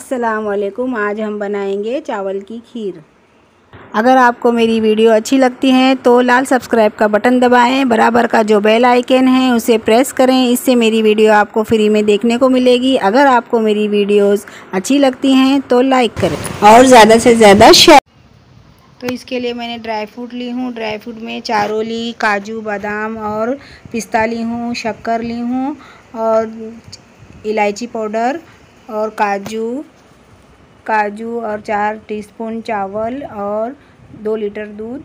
अस्सलाम वालेकुम आज हम बनाएँगे चावल की खीर। अगर आपको मेरी वीडियो अच्छी लगती है तो लाल सब्सक्राइब का बटन दबाएँ, बराबर का जो बेल आइकन है, उसे प्रेस करें, इससे मेरी वीडियो आपको फ्री में देखने को मिलेगी। अगर आपको मेरी वीडियोस अच्छी लगती हैं तो लाइक करें। और ज़्यादा से ज़्यादा शेयर तो इसके लिए मैंने ड्राई फ्रूट ली हूँ। ड्राई फ्रूट में चारोली, काजू, बादाम और पिस्ता ली हूँ, शक्कर ली हूँ और इलायची पाउडर और काजू काजू और चार टीस्पून चावल और दो लीटर दूध,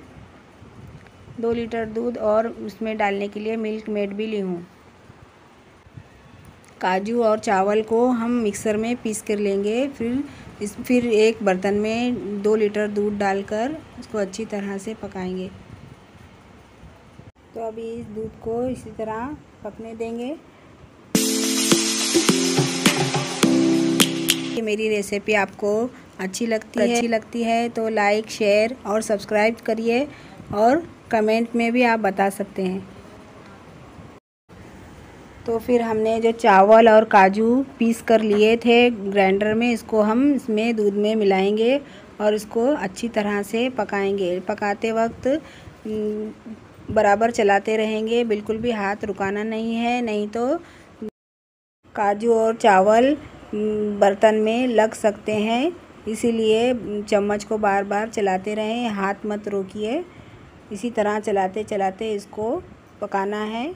दो लीटर दूध और उसमें डालने के लिए मिल्क मेड भी ली हूँ। काजू और चावल को हम मिक्सर में पीस कर लेंगे, फिर इस, फिर एक बर्तन में दो लीटर दूध डालकर उसको अच्छी तरह से पकाएँगे। तो अभी इस दूध को इसी तरह पकने देंगे। मेरी रेसिपी आपको अच्छी लगती है, अच्छी लगती है तो लाइक शेयर और सब्सक्राइब करिए और कमेंट में भी आप बता सकते हैं। तो फिर हमने जो चावल और काजू पीस कर लिए थे ग्राइंडर में, इसको हम इसमें दूध में मिलाएँगे और इसको अच्छी तरह से पकाएँगे। पकाते वक्त बराबर चलाते रहेंगे, बिल्कुल भी हाथ रुकाना नहीं है, नहीं तो काजू और चावल बर्तन में लग सकते हैं। इसीलिए चम्मच को बार बार चलाते रहें, हाथ मत रोकिए। इसी तरह चलाते चलाते इसको पकाना है।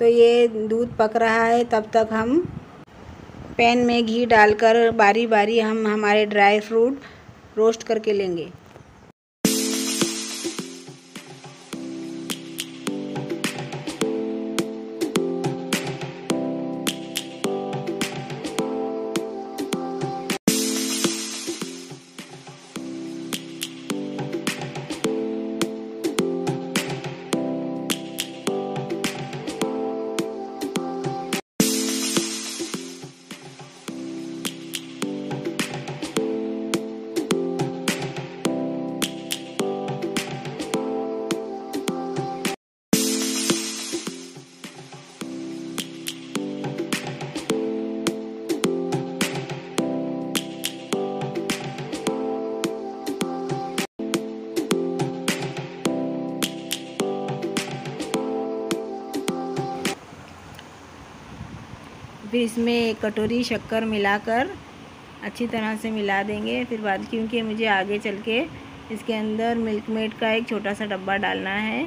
तो ये दूध पक रहा है, तब तक हम पैन में घी डालकर बारी बारी हम हमारे ड्राई फ्रूट रोस्ट करके लेंगे। फिर इसमें एक कटोरी शक्कर मिलाकर अच्छी तरह से मिला देंगे। फिर बाद क्योंकि मुझे आगे चल के इसके अंदर मिल्क मेड का एक छोटा सा डब्बा डालना है,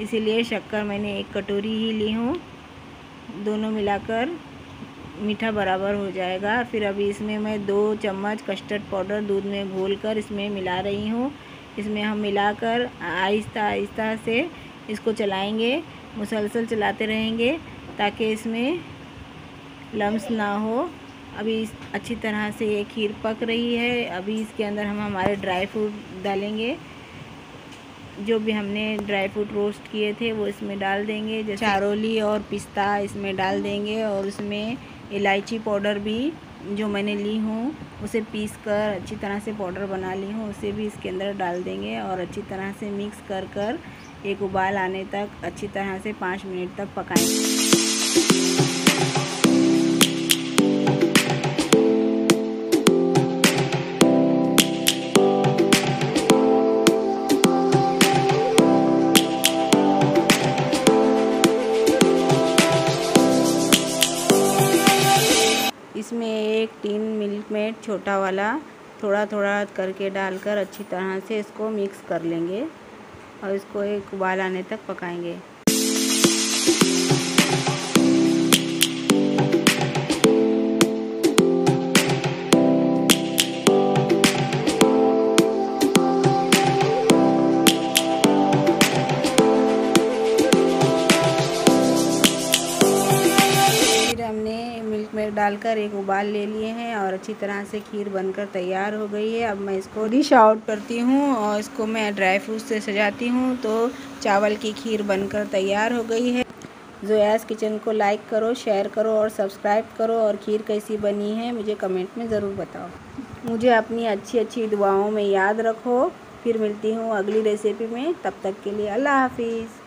इसीलिए शक्कर मैंने एक कटोरी ही ली हूँ। दोनों मिलाकर मीठा बराबर हो जाएगा। फिर अभी इसमें मैं दो चम्मच कस्टर्ड पाउडर दूध में घोल कर इसमें मिला रही हूँ। इसमें हम मिलाकर आहिस्ता आहिस्ता से इसको चलाएँगे, मुसलसल चलाते रहेंगे ताकि इसमें लम्स ना हो। अभी अच्छी तरह से ये खीर पक रही है। अभी इसके अंदर हम हमारे ड्राई फ्रूट डालेंगे। जो भी हमने ड्राई फ्रूट रोस्ट किए थे, वो इसमें डाल देंगे। जैसे चारोली और पिस्ता इसमें डाल देंगे और उसमें इलायची पाउडर भी जो मैंने ली हूँ, उसे पीस कर अच्छी तरह से पाउडर बना ली हूँ, उसे भी इसके अंदर डाल देंगे और अच्छी तरह से मिक्स कर कर एक उबाल आने तक अच्छी तरह से पाँच मिनट तक पकाएँगे। एक टीन मिल्क मेड छोटा वाला थोड़ा थोड़ा करके डालकर अच्छी तरह से इसको मिक्स कर लेंगे और इसको एक उबाल आने तक पकाएँगे। डालकर एक उबाल ले लिए हैं और अच्छी तरह से खीर बनकर तैयार हो गई है। अब मैं इसको डिश आउट करती हूँ और इसको मैं ड्राई फ्रूट से सजाती हूँ तो चावल की खीर बनकर तैयार हो गई है। जोयास किचन को लाइक करो, शेयर करो और सब्सक्राइब करो और खीर कैसी बनी है मुझे कमेंट में ज़रूर बताओ। मुझे अपनी अच्छी अच्छी दुआओं में याद रखो। फिर मिलती हूँ अगली रेसिपी में। तब तक के लिए अल्लाह हाफिज़।